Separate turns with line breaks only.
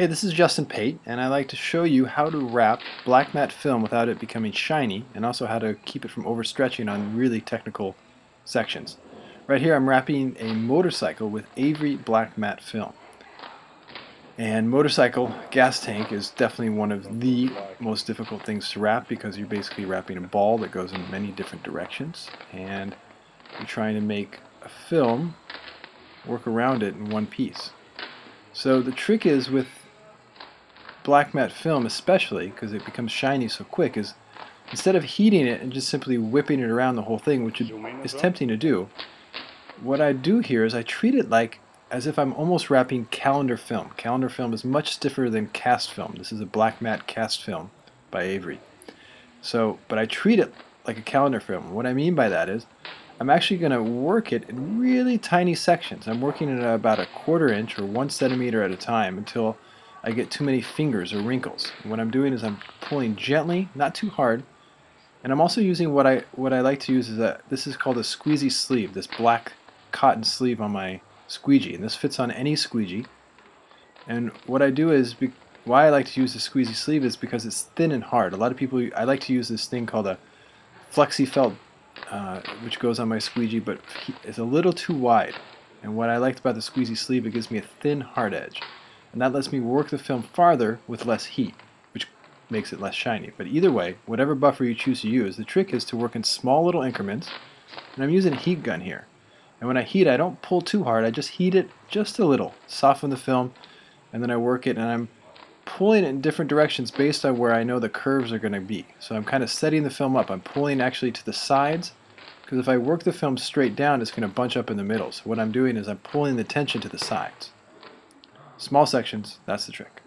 Hey, this is Justin Pate, and I'd like to show you how to wrap black matte film without it becoming shiny, and also how to keep it from overstretching on really technical sections. Right here I'm wrapping a motorcycle with Avery black matte film. And motorcycle gas tank is definitely one of the most difficult things to wrap because you're basically wrapping a ball that goes in many different directions, and you're trying to make a film work around it in one piece. So the trick is with black matte film especially, because it becomes shiny so quick, is instead of heating it and just simply whipping it around the whole thing, which is tempting to do, what I do here is I treat it like as if I'm almost wrapping calendar film. Calendar film is much stiffer than cast film. This is a black matte cast film by Avery. So, but I treat it like a calendar film. What I mean by that is I'm actually going to work it in really tiny sections. I'm working it at about a quarter inch or one centimeter at a time until I get too many fingers or wrinkles. What I'm doing is I'm pulling gently, not too hard, and I'm also using what I what I like to use is that this is called a squeezy sleeve, this black cotton sleeve on my squeegee, and this fits on any squeegee. And what I do is, why I like to use the squeezy sleeve is because it's thin and hard. A lot of people, I like to use this thing called a flexi felt, uh, which goes on my squeegee, but it's a little too wide. And what I liked about the squeezy sleeve, it gives me a thin, hard edge and that lets me work the film farther with less heat, which makes it less shiny. But either way, whatever buffer you choose to use, the trick is to work in small little increments, and I'm using a heat gun here. And when I heat, I don't pull too hard, I just heat it just a little, soften the film, and then I work it, and I'm pulling it in different directions based on where I know the curves are going to be. So I'm kind of setting the film up. I'm pulling actually to the sides, because if I work the film straight down, it's going to bunch up in the middle. So what I'm doing is I'm pulling the tension to the sides. Small sections, that's the trick.